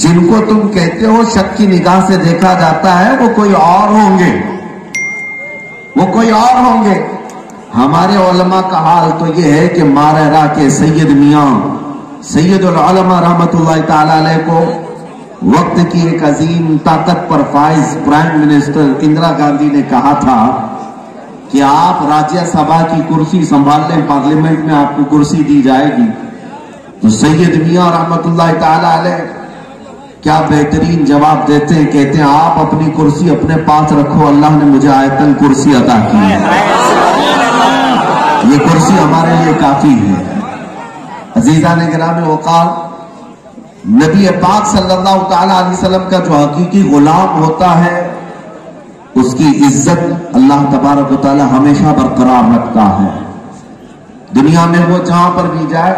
जिनको तुम कहते हो शक की निगाह से देखा जाता है, वो कोई और होंगे। वो कोई और होंगे। हमारे ओलमा का हाल तो ये है कि मारा के सैयद मियाँ सैयद ताला को वक्त की एक अजीम ताकत पर फाइज प्राइम मिनिस्टर इंदिरा गांधी ने कहा था कि आप राज्यसभा की कुर्सी संभाल लें, पार्लियामेंट में आपको कुर्सी दी जाएगी। तो सैयद मियाँ रहमत क्या बेहतरीन जवाब देते हैं, कहते हैं, आप अपनी कुर्सी अपने पास रखो, अल्लाह ने मुझे आयतन कुर्सी अदा की ये कुर्सी हमारे लिए काफ़ी है। अजीजा ने गिराम वकार नबी पाक सल्लल्लाहु अलैहि वसल्लम का जो हकीकी गुलाम होता है, उसकी इज़्ज़त अल्लाह तबारक हमेशा बरकरार रखता है। दुनिया में वो जहाँ पर भी जाए,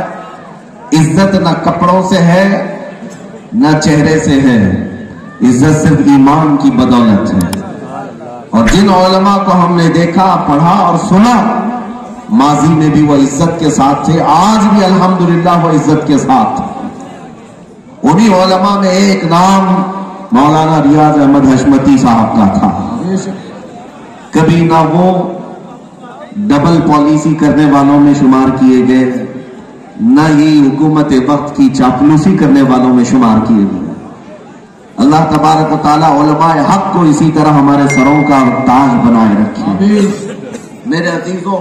इज़्ज़त न कपड़ों से है न चेहरे से है, इज़्ज़त सिर्फ़ ईमान की बदौलत है। और जिन ओलमा को हमने देखा, पढ़ा और सुना, माजी में भी वो इज़्ज़त के साथ थे, आज भी अल्हम्दुलिल्लाह वो इज़्ज़त के साथ। उन्हीं ओलमा में एक नाम मौलाना रियाज अहमद हशमती साहब का था। कभी ना वो डबल पॉलिसी करने वालों में शुमार किए गए न ही हुकूमत वक्त की चापलूसी करने वालों में शुमार किए गए अल्लाह तबारक हक को इसी तरह हमारे सरों का ताज बनाए रखे मेरे अजीजों